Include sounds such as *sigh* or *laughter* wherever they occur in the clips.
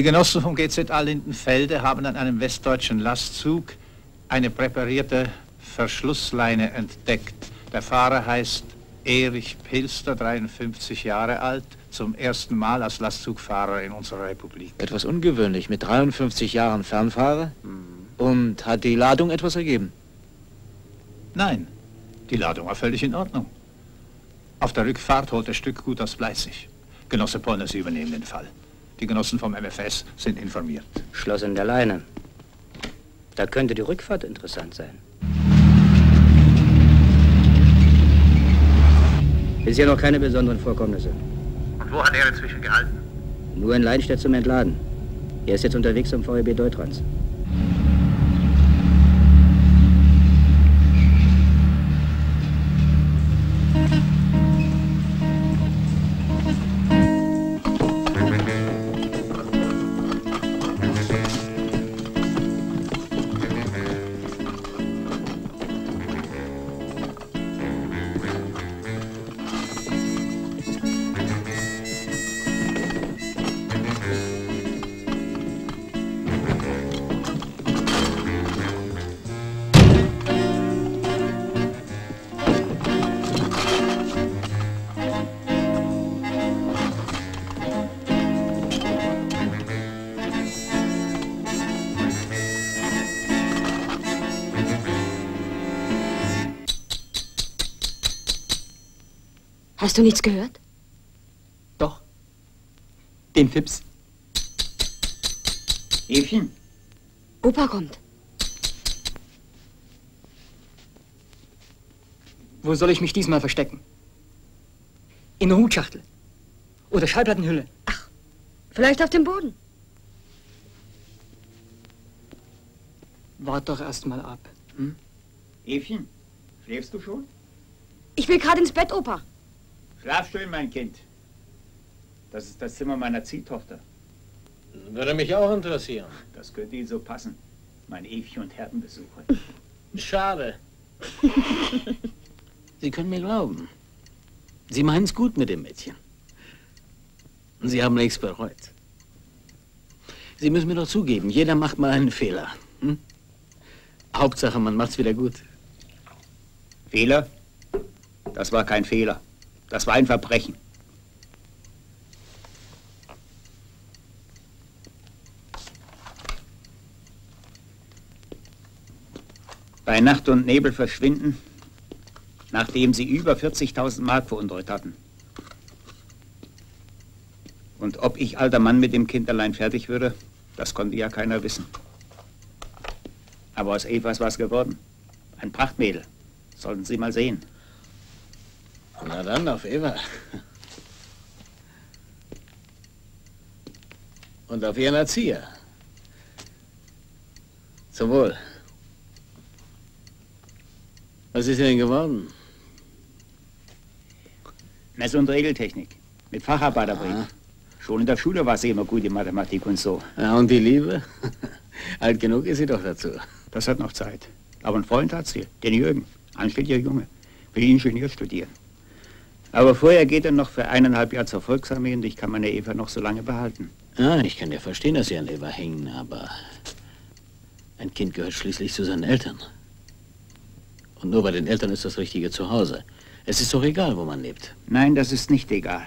Die Genossen vom GZ A. Lindenfelde haben an einem westdeutschen Lastzug eine präparierte Verschlussleine entdeckt. Der Fahrer heißt Erich Pilster, 53 Jahre alt, zum ersten Mal als Lastzugfahrer in unserer Republik. Etwas ungewöhnlich, mit 53 Jahren Fernfahrer. Mhm. Und hat die Ladung etwas ergeben? Nein, die Ladung war völlig in Ordnung. Auf der Rückfahrt holt das Stück gut aus Bleissig. Genosse Pollner, Sie übernehmen den Fall. Die Genossen vom MFS sind informiert. Schloss in der Leine. Da könnte die Rückfahrt interessant sein. Bisher noch keine besonderen Vorkommnisse. Und wo hat er inzwischen gehalten? Nur in Leinstedt zum Entladen. Er ist jetzt unterwegs zum VEB Deutrans. Hast du nichts gehört? Doch. Den Fips. Evchen? Opa kommt. Wo soll ich mich diesmal verstecken? In der Hutschachtel. Oder Schallplattenhülle. Ach, vielleicht auf dem Boden. Wart doch erst mal ab. Hm? Evchen, schläfst du schon? Ich will gerade ins Bett, Opa. Schlaf schön, mein Kind. Das ist das Zimmer meiner Ziehtochter. Würde mich auch interessieren. Das könnte Ihnen so passen. Mein Evchen und Herrenbesuche. Schade. *laughs* Sie können mir glauben. Sie meinen es gut mit dem Mädchen. Und Sie haben nichts bereut. Sie müssen mir doch zugeben, jeder macht mal einen Fehler. Hm? Hauptsache, man macht's wieder gut. Fehler? Das war kein Fehler. Das war ein Verbrechen. Bei Nacht und Nebel verschwinden, nachdem sie über 40.000 Mark veruntreut hatten. Und ob ich alter Mann mit dem Kind allein fertig würde, das konnte ja keiner wissen. Aber aus Eva ist was geworden. Ein Prachtmädel. Sollten Sie mal sehen. Na dann, auf Eva. Und auf Ihren Erzieher. Zum Wohl. Was ist denn geworden? Mess- und Regeltechnik. Mit Facharbeiterbrief. Ah. Schon in der Schule war sie immer gut in Mathematik und so. Ja, und die Liebe? *laughs* Alt genug ist sie doch dazu. Das hat noch Zeit. Aber einen Freund hat sie, den Jürgen. Anständiger Junge. Will Ingenieur studieren. Aber vorher geht er noch für eineinhalb Jahre zur Volksarmee und ich kann meine Eva noch so lange behalten. Ja, ich kann ja verstehen, dass Sie an Eva hängen, aber ein Kind gehört schließlich zu seinen Eltern. Und nur bei den Eltern ist das richtige Zuhause. Es ist doch egal, wo man lebt. Nein, das ist nicht egal.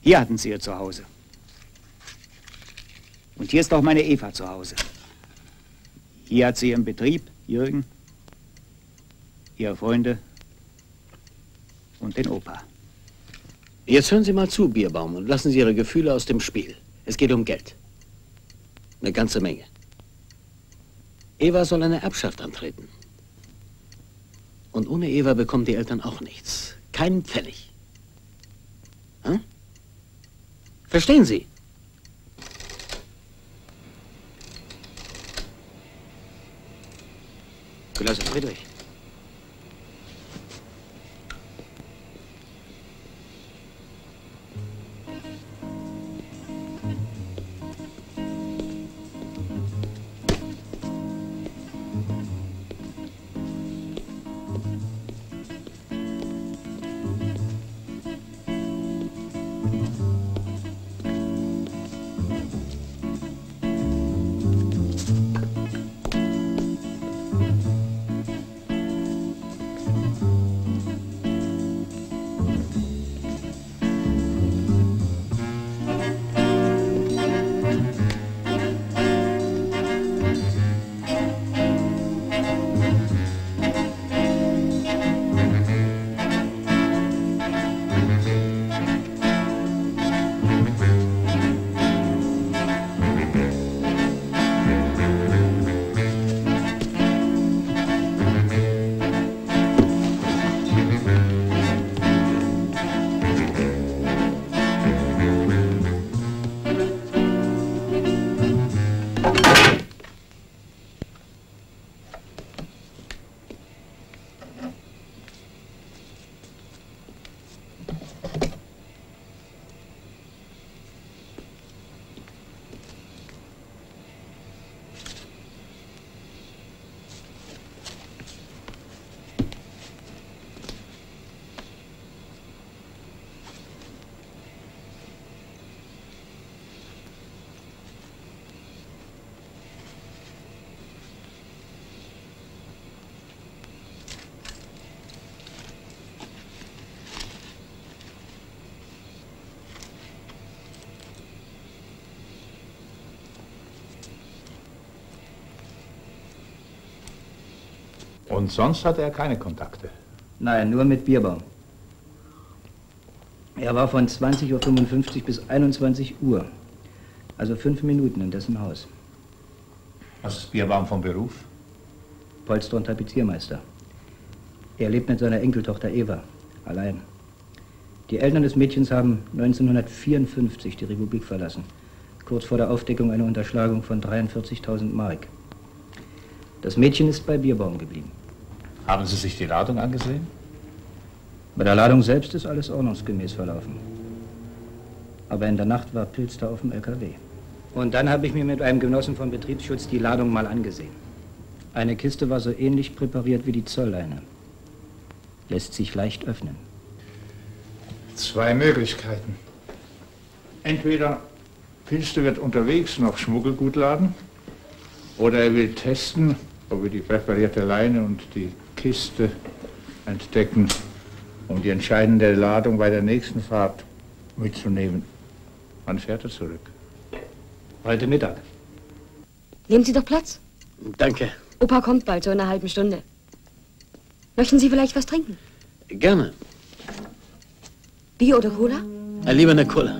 Hier hatten Sie ihr Zuhause. Und hier ist auch meine Eva zu Hause. Hier hat sie ihren Betrieb, Jürgen, ihre Freunde und den Opa. Jetzt hören Sie mal zu, Bierbaum, und lassen Sie Ihre Gefühle aus dem Spiel. Es geht um Geld. Eine ganze Menge. Eva soll eine Erbschaft antreten. Und ohne Eva bekommen die Eltern auch nichts. Keinen Pfennig. Hm? Verstehen Sie? Genosse Friedrich. Und sonst hatte er keine Kontakte? Nein, nur mit Bierbaum. Er war von 20.55 Uhr bis 21 Uhr. Also fünf Minuten in dessen Haus. Was ist Bierbaum vom Beruf? Polster und Tapeziermeister. Er lebt mit seiner Enkeltochter Eva. Allein. Die Eltern des Mädchens haben 1954 die Republik verlassen. Kurz vor der Aufdeckung einer Unterschlagung von 43.000 Mark. Das Mädchen ist bei Bierbaum geblieben. Haben Sie sich die Ladung angesehen? Bei der Ladung selbst ist alles ordnungsgemäß verlaufen. Aber in der Nacht war Pilz da auf dem LKW. Und dann habe ich mir mit einem Genossen vom Betriebsschutz die Ladung mal angesehen. Eine Kiste war so ähnlich präpariert wie die Zollleine. Lässt sich leicht öffnen. Zwei Möglichkeiten. Entweder Pilster wird unterwegs noch Schmuggelgut laden, oder er will testen, ob wir die präparierte Leine und die Kiste entdecken, um die entscheidende Ladung bei der nächsten Fahrt mitzunehmen. Wann fährt er zurück? Heute Mittag. Nehmen Sie doch Platz. Danke. Opa kommt bald, so in einer halben Stunde. Möchten Sie vielleicht was trinken? Gerne. Bier oder Cola? Äh, Lieber eine Cola.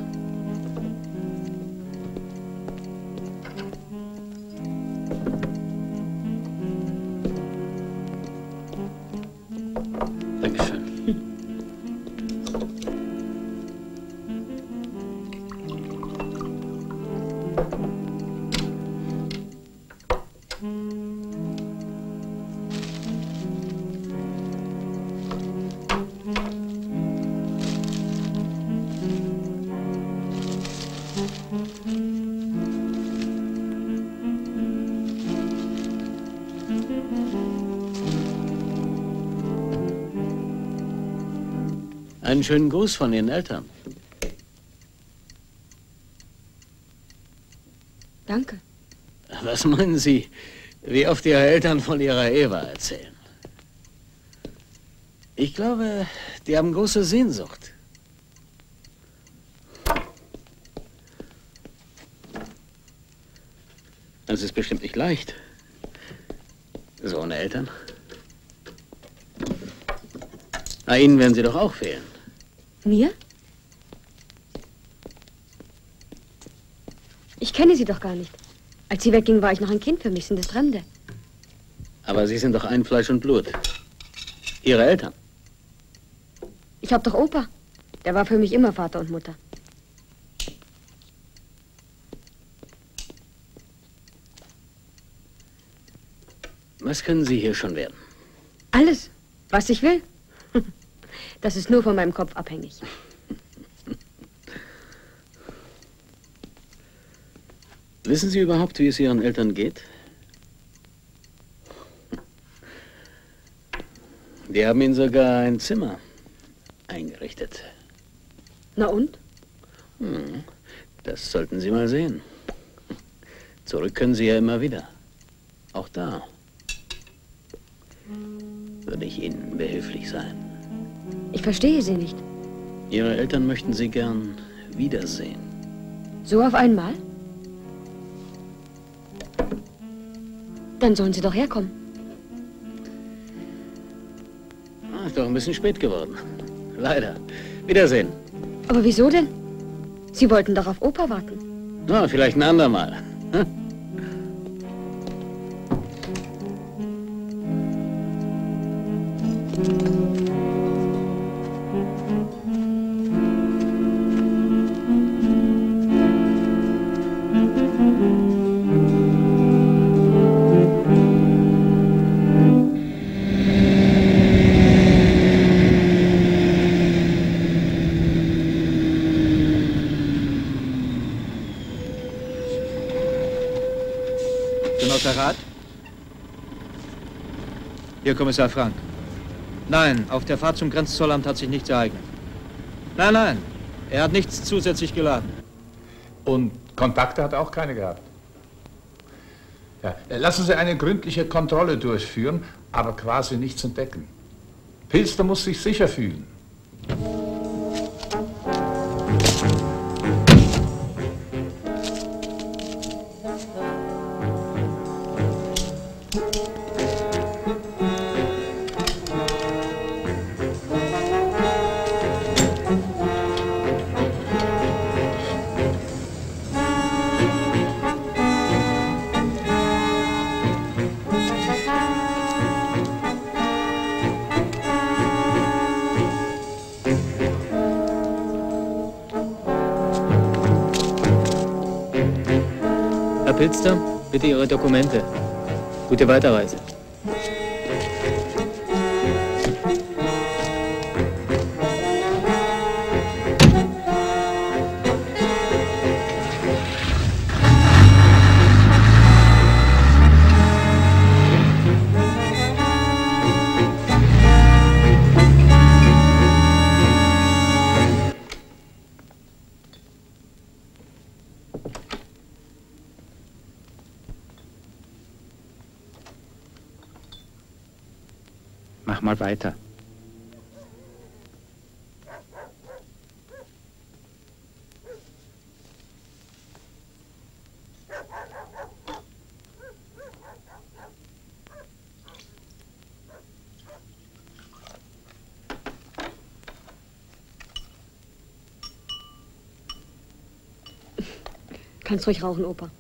Einen schönen Gruß von Ihren Eltern. Danke. Was meinen Sie, wie oft Ihre Eltern von ihrer Eva erzählen? Ich glaube, die haben große Sehnsucht. Das ist bestimmt nicht leicht. So ohne Eltern. Na, Ihnen werden sie doch auch fehlen. Mir? Ich kenne Sie doch gar nicht. Als Sie wegging, war ich noch ein Kind. Für mich sind es Fremde. Aber Sie sind doch ein Fleisch und Blut. Ihre Eltern. Ich habe doch Opa. Der war für mich immer Vater und Mutter. Was können Sie hier schon werden? Alles, was ich will. *laughs* Das ist nur von meinem Kopf abhängig. Wissen Sie überhaupt, wie es Ihren Eltern geht? Die haben Ihnen sogar ein Zimmer eingerichtet. Na und? Hm, das sollten Sie mal sehen. Zurück können Sie ja immer wieder. Auch da würde ich Ihnen behilflich sein. Ich verstehe Sie nicht. Ihre Eltern möchten Sie gern wiedersehen. So auf einmal? Dann sollen Sie doch herkommen. Ah, ist doch ein bisschen spät geworden. Leider. Wiedersehen. Aber wieso denn? Sie wollten doch auf Opa warten. Na, vielleicht ein andermal. Hm? Rat? Hier, Kommissar Frank. Nein, auf der Fahrt zum Grenzzollamt hat sich nichts ereignet. Nein, nein, er hat nichts zusätzlich geladen. Und Kontakte hat auch keine gehabt. Ja, lassen Sie eine gründliche Kontrolle durchführen, aber quasi nichts entdecken. Pilster muss sich sicher fühlen. Pilster, bitte Ihre Dokumente. Gute Weiterreise. Mach mal weiter. Kannst ruhig rauchen, Opa.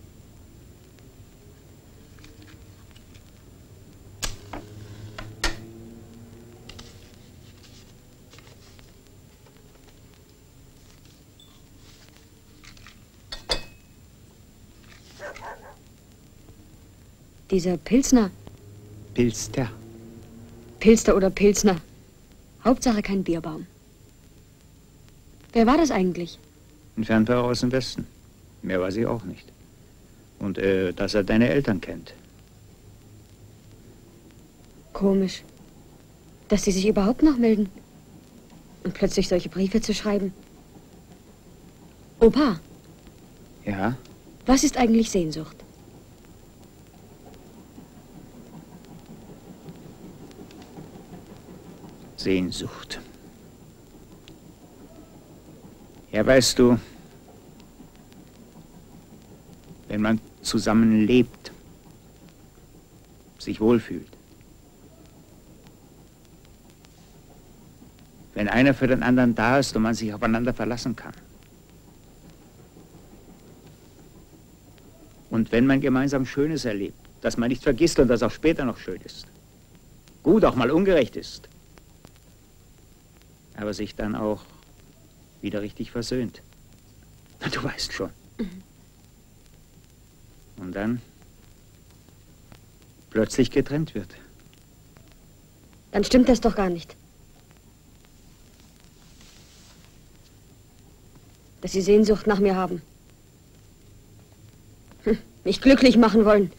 Dieser Pilsner, Pilster. Pilster oder Pilsner. Hauptsache kein Bierbaum. Wer war das eigentlich? Ein Fernfahrer aus dem Westen. Mehr weiß ich auch nicht. Und äh, dass er deine Eltern kennt. Komisch, dass sie sich überhaupt noch melden. Und plötzlich solche Briefe zu schreiben. Opa, Ja? was ist eigentlich Sehnsucht? Sehnsucht. Ja, weißt du, wenn man zusammen lebt, sich wohlfühlt, wenn einer für den anderen da ist und man sich aufeinander verlassen kann. Und wenn man gemeinsam Schönes erlebt, das man nicht vergisst und das auch später noch schön ist. Gut, auch mal ungerecht ist aber sich dann auch wieder richtig versöhnt. Du weißt schon. Und dann plötzlich getrennt wird. Dann stimmt das doch gar nicht. Dass sie Sehnsucht nach mir haben. Hm, mich glücklich machen wollen.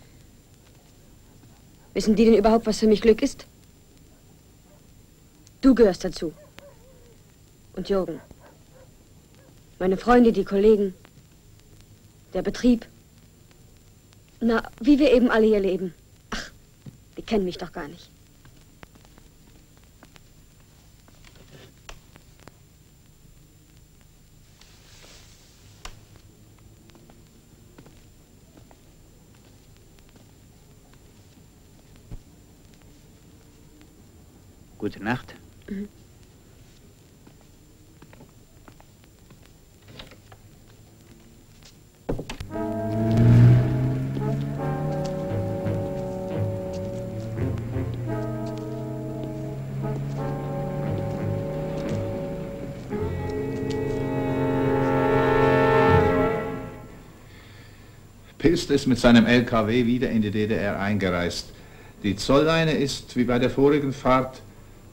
Wissen die denn überhaupt, was für mich Glück ist? Du gehörst dazu. Und Jürgen. Meine Freunde, die Kollegen. Der Betrieb. Na, wie wir eben alle hier leben. Ach, die kennen mich doch gar nicht. Gute Nacht. Pilst ist mit seinem LKW wieder in die DDR eingereist. Die Zollleine ist, wie bei der vorigen Fahrt,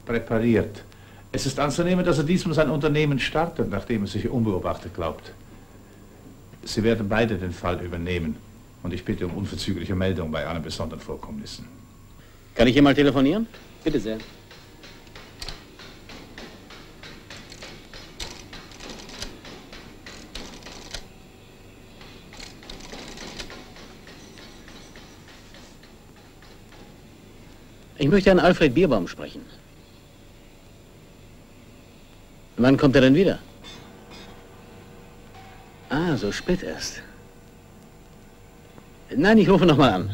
präpariert. Es ist anzunehmen, dass er diesmal sein Unternehmen startet, nachdem er sich unbeobachtet glaubt. Sie werden beide den Fall übernehmen. Und ich bitte um unverzügliche Meldung bei allen besonderen Vorkommnissen. Kann ich hier mal telefonieren? Bitte sehr. Ich möchte Herrn Alfred Bierbaum sprechen. Wann kommt er denn wieder? Ah, so spät erst. Nein, ich rufe noch mal an.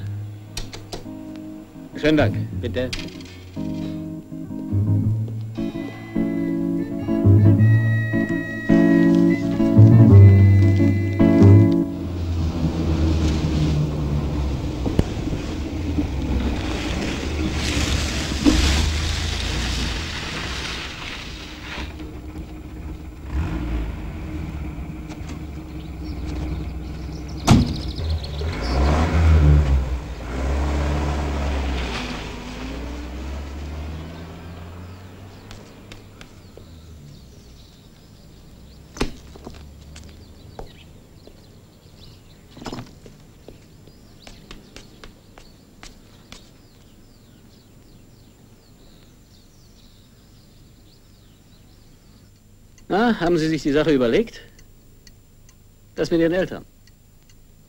Schönen Dank. Bitte. Na, haben Sie sich die Sache überlegt? Das mit Ihren Eltern.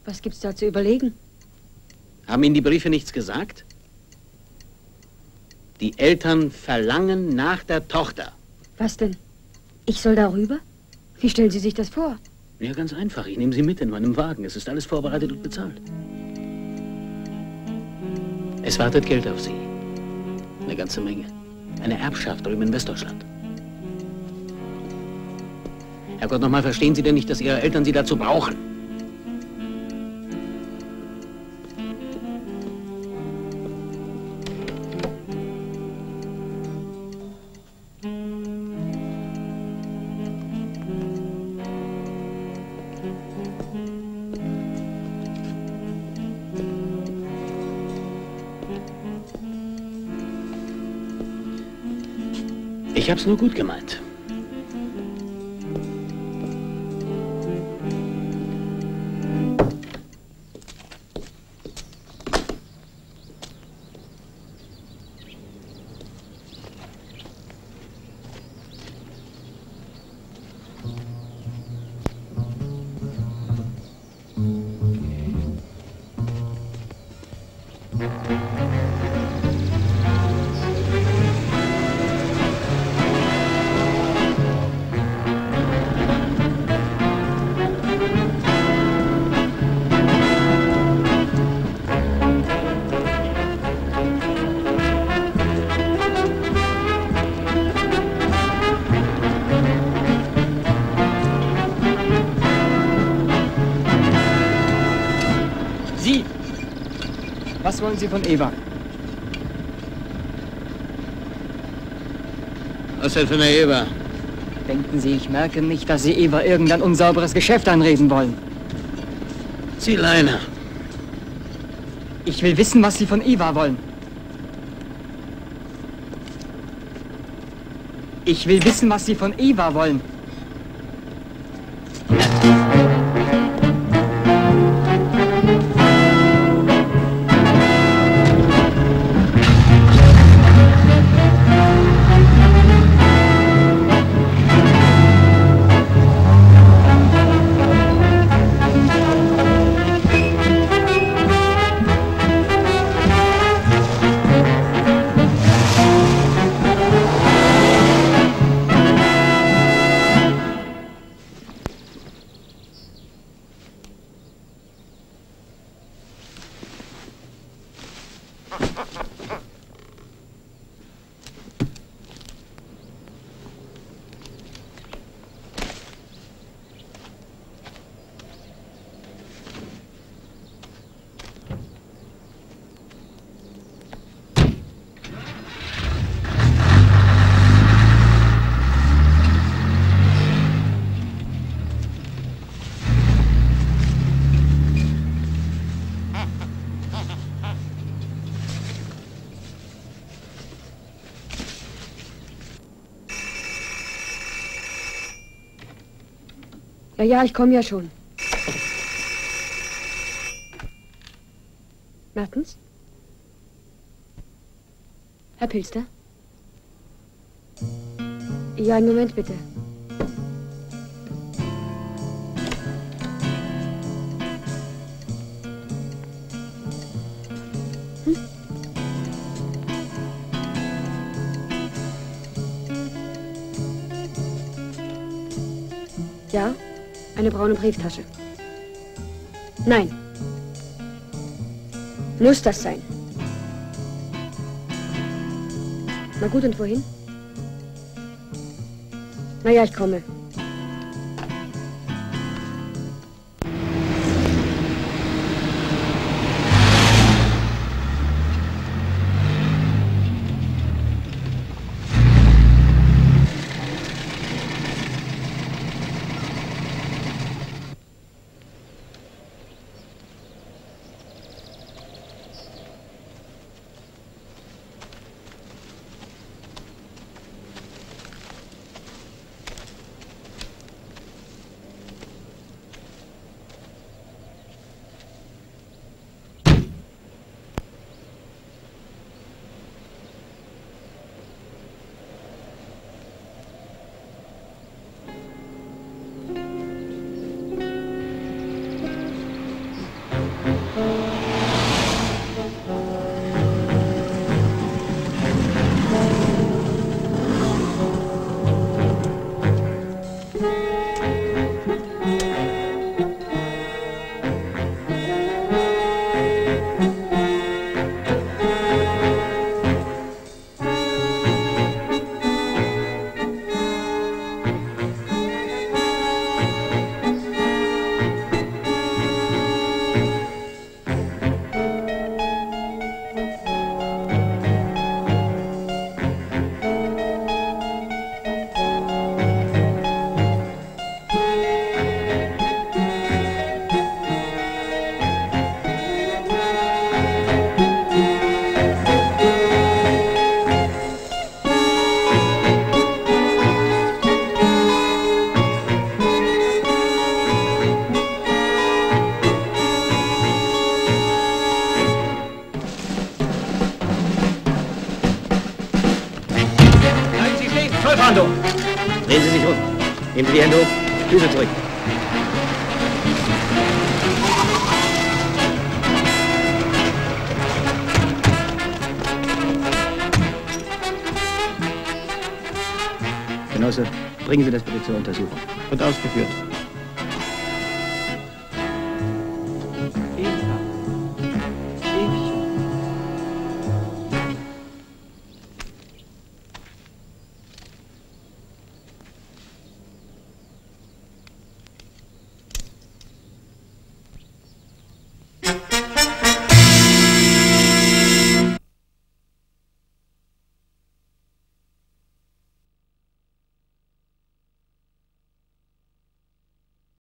Was gibt's da zu überlegen? Haben Ihnen die Briefe nichts gesagt? Die Eltern verlangen nach der Tochter. Was denn? Ich soll darüber? Wie stellen Sie sich das vor? Ja, ganz einfach. Ich nehme Sie mit in meinem Wagen. Es ist alles vorbereitet und bezahlt. Es wartet Geld auf Sie. Eine ganze Menge. Eine Erbschaft drüben in Westdeutschland. Herrgott, nochmal, verstehen Sie denn nicht, dass Ihre Eltern Sie dazu brauchen? Ich hab's nur gut gemeint. Wollen Sie von Eva? Was denn für eine Eva? Denken Sie, ich merke nicht, dass Sie Eva irgendein unsauberes Geschäft anreden wollen. Sie Leiner. Ich will wissen, was Sie von Eva wollen. Ich will wissen, was Sie von Eva wollen. Ja, ja, ich komme ja schon. Mertens? Herr Pilster? Ja, einen Moment bitte. Hm? Ja, eine braune Brieftasche. Nein. Muss das sein? Na gut, und wohin? Na ja, ich komme. Nehmen Sie die Hände hoch. Füße zurück. Genosse, bringen Sie das bitte zur Untersuchung. Wird ausgeführt.